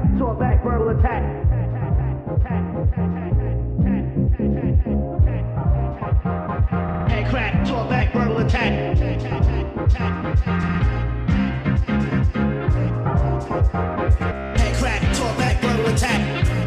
back to a back verbal attack. Head crack to a back verbal attack. Head crack to a back verbal attack.